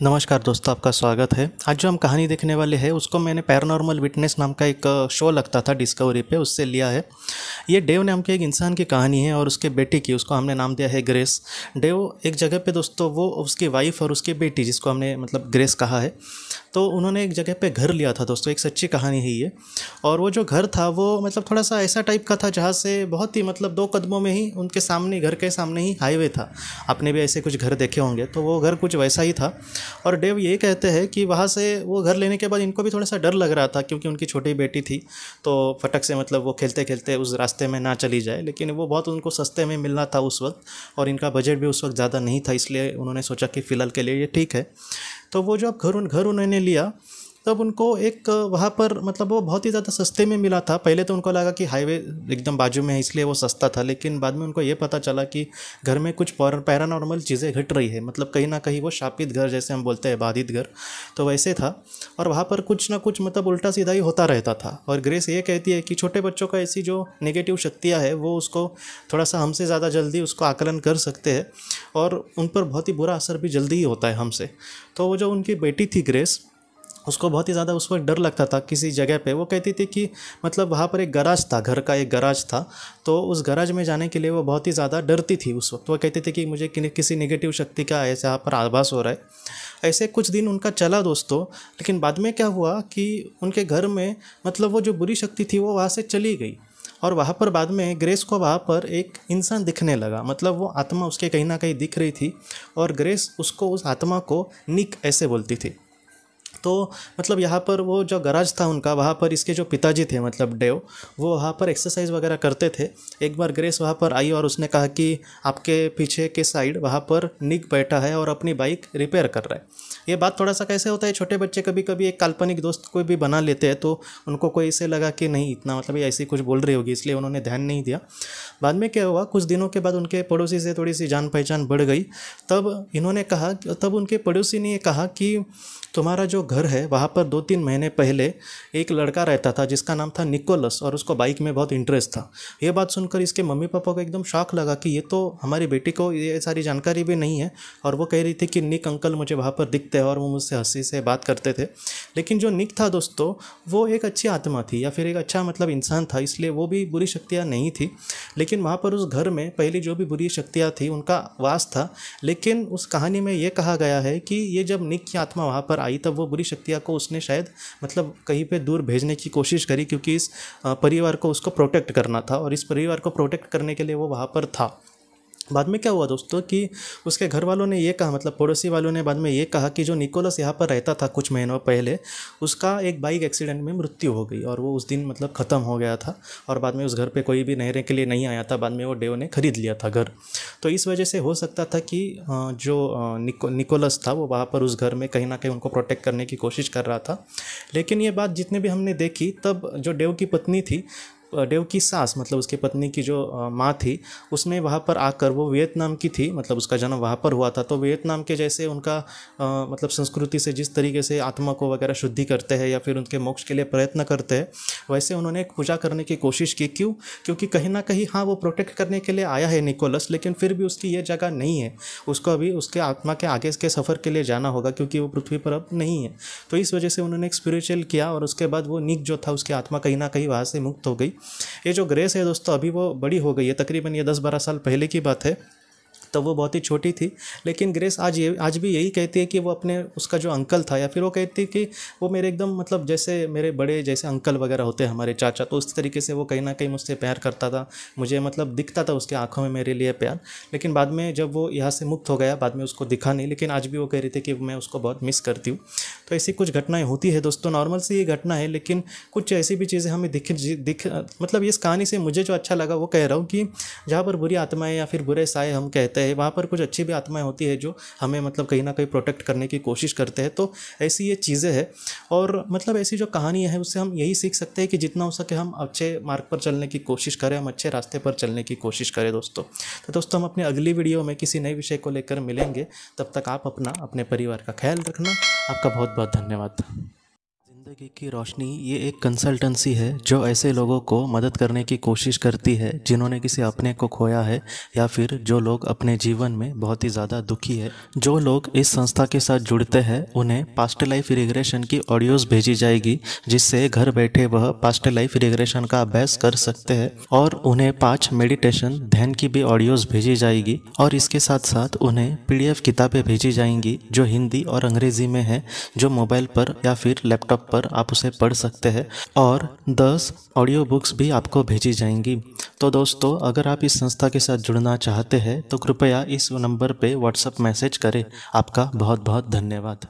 नमस्कार दोस्तों, आपका स्वागत है। आज जो हम कहानी देखने वाले हैं, उसको मैंने पैरानॉर्मल विटनेस नाम का एक शो लगता था डिस्कवरी पे, उससे लिया है। ये डेव नाम के एक इंसान की कहानी है और उसके बेटी की, उसको हमने नाम दिया है ग्रेस डेव एक जगह पे दोस्तों, वो उसकी वाइफ और उसकी बेटी, जिसको हमने मतलब ग्रेस कहा है तो उन्होंने एक जगह पे घर लिया था दोस्तों, एक सच्ची कहानी है ये। और वो जो घर था, वो मतलब थोड़ा सा ऐसा टाइप का था, जहाँ से बहुत ही मतलब दो कदमों में ही उनके सामने, घर के सामने ही हाईवे था। आपने भी ऐसे कुछ घर देखे होंगे तो वो घर कुछ वैसा ही था। और डेव ये कहते हैं कि वहाँ से वो घर लेने के बाद इनको भी थोड़ा सा डर लग रहा था क्योंकि उनकी छोटी बेटी थी तो फटक से मतलब वो खेलते खेलते उस रास्ते में ना चली जाए, लेकिन वो बहुत उनको सस्ते में मिलना था उस वक्त और इनका बजट भी उस वक्त ज़्यादा नहीं था, इसलिए उन्होंने सोचा कि फ़िलहाल के लिए ये ठीक है। तो वो जो अब घर घर उन्होंने लिया तब उनको एक, वहाँ पर मतलब वो बहुत ही ज़्यादा सस्ते में मिला था। पहले तो उनको लगा कि हाईवे एकदम बाजू में है, इसलिए वो सस्ता था, लेकिन बाद में उनको ये पता चला कि घर में कुछ पैरानॉर्मल चीज़ें घट रही है। मतलब कहीं ना कहीं वो शापित घर जैसे हम बोलते हैं, बाधित घर तो वैसे था। और वहाँ पर कुछ ना कुछ मतलब उल्टा सीधा ही होता रहता था। और ग्रेस ये कहती है कि छोटे बच्चों का ऐसी जो नेगेटिव शक्तियाँ है, वो उसको थोड़ा सा हमसे ज़्यादा जल्दी उसको आकलन कर सकते हैं। और उन पर बहुत ही बुरा असर भी जल्दी ही होता है हमसे। तो वो जो उनकी बेटी थी ग्रेस उसको बहुत ही ज़्यादा उस वक्त डर लगता था किसी जगह पे। वो कहती थी कि मतलब वहाँ पर एक गराज था, घर का एक गराज था तो उस गराज में जाने के लिए वो बहुत ही ज़्यादा डरती थी उस वक्त। वो कहती थी कि मुझे किसी नेगेटिव शक्ति का ऐसे यहाँ पर आभास हो रहा है। ऐसे कुछ दिन उनका चला दोस्तों, लेकिन बाद में क्या हुआ कि उनके घर में मतलब वो जो बुरी शक्ति थी वो वहाँ से चली गई। और वहाँ पर बाद में ग्रेस को वहाँ पर एक इंसान दिखने लगा। मतलब वो आत्मा उसके कहीं ना कहीं दिख रही थी और ग्रेस उसको, उस आत्मा को निक ऐसे बोलती थी। तो मतलब यहाँ पर वो जो गराज था उनका, वहाँ पर इसके जो पिताजी थे मतलब डेव, वो वहाँ पर एक्सरसाइज वगैरह करते थे। एक बार ग्रेस वहाँ पर आई और उसने कहा कि आपके पीछे के साइड वहाँ पर निक बैठा है और अपनी बाइक रिपेयर कर रहा है। ये बात थोड़ा सा कैसे होता है? छोटे बच्चे कभी कभी एक काल्पनिक दोस्त कोई भी बना लेते हैं तो उनको कोई इसे लगा कि नहीं, इतना मतलब ऐसी कुछ बोल रही होगी, इसलिए उन्होंने ध्यान नहीं दिया। बाद में क्या हुआ? कुछ दिनों के बाद उनके पड़ोसी से थोड़ी सी जान पहचान बढ़ गई। तब इन्होंने कहा, तब उनके पड़ोसी ने कहा कि तुम्हारा जो घर है, वहाँ पर दो तीन महीने पहले एक लड़का रहता था जिसका नाम था निकोलस और उसको बाइक में बहुत इंटरेस्ट था। ये बात सुनकर इसके मम्मी पापा को एकदम शौक लगा कि ये तो हमारी बेटी को ये सारी जानकारी भी नहीं है और वो कह रही थी कि, निक अंकल मुझे वहाँ पर दिखते हैं और वो मुझसे हँसी से बात करते थे। लेकिन जो निक था दोस्तों, वो एक अच्छी आत्मा थी या फिर एक अच्छा मतलब इंसान था, इसलिए वो भी बुरी शक्तियाँ नहीं थी। लेकिन वहाँ पर उस घर में पहली जो भी बुरी शक्तियाँ थी, उनका वास था। लेकिन उस कहानी में ये कहा गया है कि ये जब निक की आत्मा वहाँ पर आई, तब वो बुरी शक्तियाँ को उसने शायद मतलब कहीं पे दूर भेजने की कोशिश करी क्योंकि इस परिवार को उसको प्रोटेक्ट करना था और इस परिवार को प्रोटेक्ट करने के लिए वो वहाँ पर था। बाद में क्या हुआ दोस्तों कि उसके घर वालों ने ये कहा मतलब पड़ोसी वालों ने बाद में ये कहा कि जो निकोलस यहाँ पर रहता था कुछ महीनों पहले, उसका एक बाइक एक्सीडेंट में मृत्यु हो गई और वो उस दिन मतलब ख़त्म हो गया था और बाद में उस घर पे कोई भी नहरे के लिए नहीं आया था, बाद में वो डेव ने खरीद लिया था घर। तो इस वजह से हो सकता था कि जो निको, निकोलस था वो वहाँ पर उस घर में कहीं ना कहीं उनको प्रोटेक्ट करने की कोशिश कर रहा था। लेकिन ये बात जितने भी हमने देखी, तब जो डेव की पत्नी थी डेव की सास मतलब उसकी पत्नी की जो माँ थी, उसने वहाँ पर आकर, वो वियतनाम की थी मतलब उसका जन्म वहाँ पर हुआ था तो वियतनाम के जैसे उनका मतलब संस्कृति से जिस तरीके से आत्मा को वगैरह शुद्धि करते हैं या फिर उनके मोक्ष के लिए प्रयत्न करते हैं, वैसे उन्होंने एक पूजा करने की कोशिश की। क्यों? क्योंकि कहीं ना कहीं हाँ वो प्रोटेक्ट करने के लिए आया है निकोलस लेकिन फिर भी उसकी ये जगह नहीं है। उसको अभी उसके आत्मा के आगे के सफ़र के लिए जाना होगा, क्योंकि वो पृथ्वी पर अब नहीं है। तो इस वजह से उन्होंने एक स्पिरिचुअल किया और उसके बाद वो निक जो था, उसकी आत्मा कहीं ना कहीं वहाँ से मुक्त हो गई। ये जो ग्रेस है दोस्तों, अभी वो बड़ी हो गई है, तकरीबन ये दस बारह साल पहले की बात है। तो वो बहुत ही छोटी थी। लेकिन ग्रेस आज ये, आज भी यही कहती है कि वो अपने, उसका जो अंकल था या फिर वो कहती है कि वो मेरे एकदम मतलब जैसे मेरे बड़े जैसे अंकल वगैरह होते हैं हमारे चाचा तो उस तरीके से वो कहीं ना कहीं मुझसे प्यार करता था। मुझे मतलब दिखता था उसके आँखों में मेरे लिए प्यार। लेकिन बाद में जब वो यहाँ से मुक्त हो गया, बाद में उसको दिखा नहीं, लेकिन आज भी वो कह रही थी कि मैं उसको बहुत मिस करती हूँ। तो ऐसी कुछ घटनाएँ होती है दोस्तों, नॉर्मल सी ये घटना है, लेकिन कुछ ऐसी भी चीज़ें हमें दिख दिख मतलब इस कहानी से मुझे जो अच्छा लगा वो कह रहा हूँ कि जहाँ पर बुरी आत्माएँ या फिर बुरे साए हम कहते हैं, वहाँ पर कुछ अच्छी भी आत्माएँ होती है जो हमें मतलब कहीं ना कहीं प्रोटेक्ट करने की कोशिश करते हैं। तो ऐसी ये चीज़ें हैं और मतलब ऐसी जो कहानियाँ हैं, उससे हम यही सीख सकते हैं कि जितना हो सके हम अच्छे मार्ग पर चलने की कोशिश करें, हम अच्छे रास्ते पर चलने की कोशिश करें दोस्तों। तो दोस्तों, हम अपने अगली वीडियो में किसी नए विषय को लेकर मिलेंगे। तब तक आप अपना, अपने परिवार का ख्याल रखना। आपका बहुत बहुत धन्यवाद। ज़िंदगी की रोशनी ये एक कंसल्टेंसी है, जो ऐसे लोगों को मदद करने की कोशिश करती है, जिन्होंने किसी अपने को खोया है, या फिर जो लोग अपने जीवन में बहुत ही ज़्यादा दुखी है। जो लोग इस संस्था के साथ जुड़ते हैं, उन्हें पास्ट लाइफ रिग्रेशन की ऑडियोज़ भेजी जाएगी, जिससे घर बैठे वह पास्ट लाइफ रिग्रेशन का अभ्यास कर सकते हैं, और उन्हें पाँच मेडिटेशन ध्यान की भी ऑडियोज़ भेजी जाएगी, और इसके साथ साथ उन्हें पीडीएफ किताबें भेजी जाएँगी, जो हिंदी और अंग्रेज़ी में है, जो मोबाइल पर या फिर लैपटॉप पर आप उसे पढ़ सकते हैं और 10 ऑडियो बुक्स भी आपको भेजी जाएँगी। तो दोस्तों, अगर आप इस संस्था के साथ जुड़ना चाहते हैं तो कृपया इस नंबर पर व्हाट्सअप मैसेज करें। आपका बहुत बहुत धन्यवाद।